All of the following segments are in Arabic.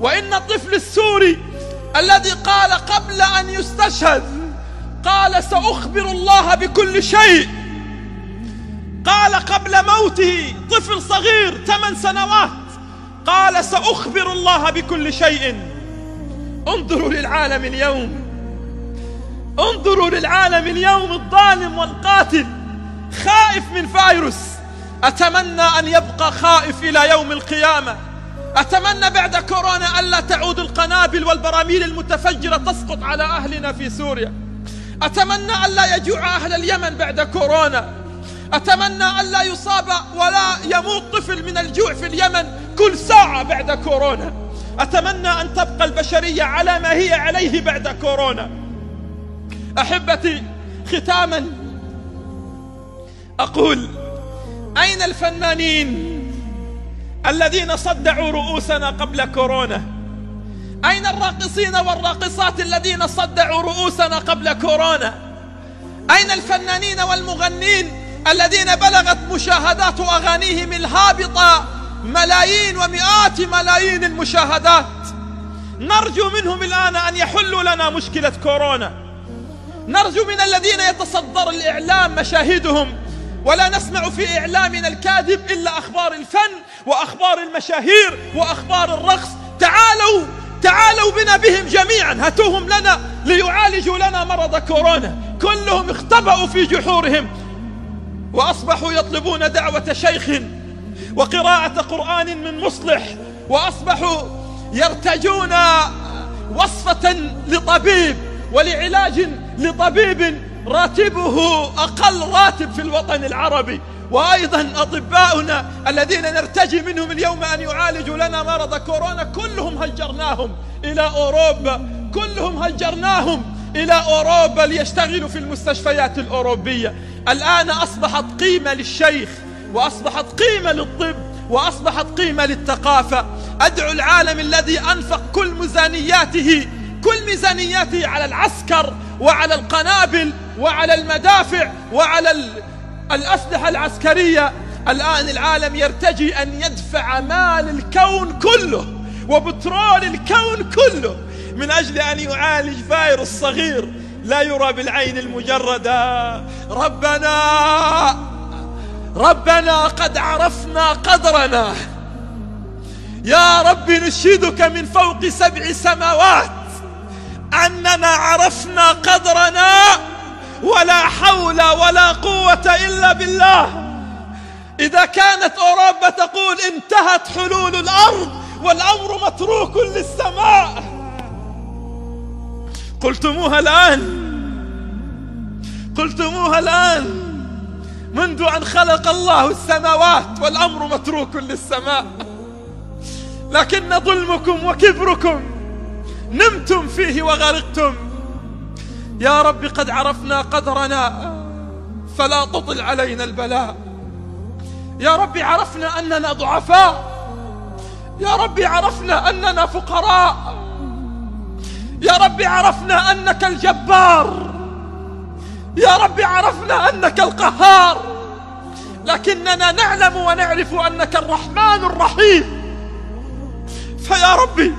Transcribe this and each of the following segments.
وإن الطفل السوري الذي قال قبل أن يستشهد قال سأخبر الله بكل شيء. قال قبل موته طفل صغير ثمان سنوات قال سأخبر الله بكل شيء. انظروا للعالم اليوم. انظروا للعالم اليوم الظالم والقاتل خائف من فيروس. أتمنى أن يبقى خائف إلى يوم القيامة. أتمنى بعد كورونا ألا تعود القنابل والبراميل المتفجرة تسقط على أهلنا في سوريا. أتمنى ألا يجوع أهل اليمن بعد كورونا. أتمنى ألا يصاب ولا يموت طفل من الجوع في اليمن كل ساعة بعد كورونا. أتمنى أن تبقى البشرية على ما هي عليه بعد كورونا. أحبتي ختاما أقول أين الفنانين الذين صدعوا رؤوسنا قبل كورونا. أين الراقصين والراقصات الذين صدعوا رؤوسنا قبل كورونا؟ أين الفنانين والمغنين الذين بلغت مشاهدات أغانيهم الهابطة ملايين ومئات ملايين المشاهدات؟ نرجو منهم الآن أن يحلوا لنا مشكلة كورونا. نرجو من الذين يتصدر الإعلام مشاهدهم ولا نسمع في إعلامنا الكاذب إلا أخبار الفن وأخبار المشاهير وأخبار الرقص. تعالوا تعالوا بنا بهم جميعا. هاتوهم لنا ليعالجوا لنا مرض كورونا. كلهم اختبأوا في جحورهم وأصبحوا يطلبون دعوة شيخ وقراءة قرآن من مصلح وأصبحوا يرتجون وصفة لطبيب ولعلاج لطبيب راتبه أقل راتب في الوطن العربي. وأيضا أطباؤنا الذين نرتجي منهم اليوم أن يعالجوا لنا مرض كورونا كلهم هجرناهم إلى أوروبا كلهم هجرناهم إلى أوروبا ليشتغلوا في المستشفيات الأوروبية. الآن أصبحت قيمة للشيخ وأصبحت قيمة للطب وأصبحت قيمة للثقافة. أدعو العالم الذي أنفق كل ميزانياته كل ميزانياته على العسكر وعلى القنابل وعلى المدافع وعلى الأسلحة العسكرية. الآن العالم يرتجي أن يدفع مال الكون كله وبترول الكون كله من أجل أن يعالج فيروس صغير لا يرى بالعين المجردة. ربنا ربنا قد عرفنا قدرنا. يا رب نشهدك من فوق سبع سماوات أننا عرفنا قدرنا. قوة إلا بالله. إذا كانت أوروبا تقول انتهت حلول الأرض والأمر متروك للسماء. قلتموها الآن. قلتموها الآن. منذ أن خلق الله السماوات والأمر متروك للسماء. لكن ظلمكم وكبركم. نمتم فيه وغرقتم. يا رب قد عرفنا قدرنا. فلا تطل علينا البلاء. يا رب عرفنا أننا ضعفاء. يا رب عرفنا أننا فقراء. يا رب عرفنا أنك الجبار. يا رب عرفنا أنك القهار. لكننا نعلم ونعرف أنك الرحمن الرحيم. فيا ربي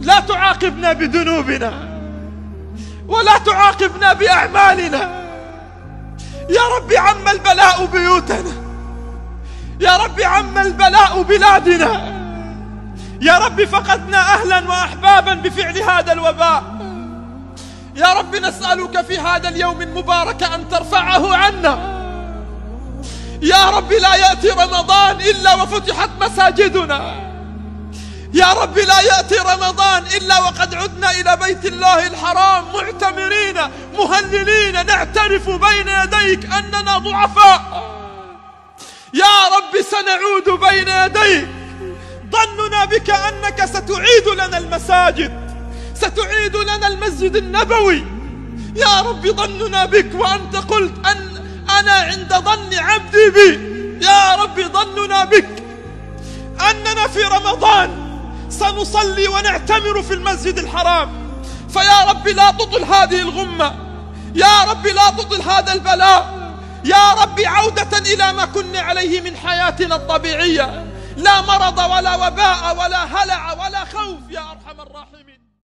لا تعاقبنا بذنوبنا ولا تعاقبنا بأعمالنا. يا رب عم البلاء بيوتنا. يا رب عم البلاء بلادنا. يا رب فقدنا أهلا وأحبابا بفعل هذا الوباء. يا رب نسألك في هذا اليوم المبارك أن ترفعه عنا. يا رب لا يأتي رمضان إلا وفتحت مساجدنا. يا رب لا يأتي رمضان إلا وقد عدنا إلى بيت الله الحرام معتمرين مهللين. نعترف بين يديك أننا ضعفاء. يا رب سنعود بين يديك. ظننا بك أنك ستعيد لنا المساجد ستعيد لنا المسجد النبوي. يا رب ظننا بك وأنت قلت أن أنا عند ظن عبدي بي. يا رب ظننا بك أننا في رمضان. سنصلي ونعتمر في المسجد الحرام. فيا رب لا تطل هذه الغمة. يا رب لا تطل هذا البلاء. يا رب عودة إلى ما كنا عليه من حياتنا الطبيعية. لا مرض ولا وباء ولا هلع ولا خ يا أرحم الراحمين.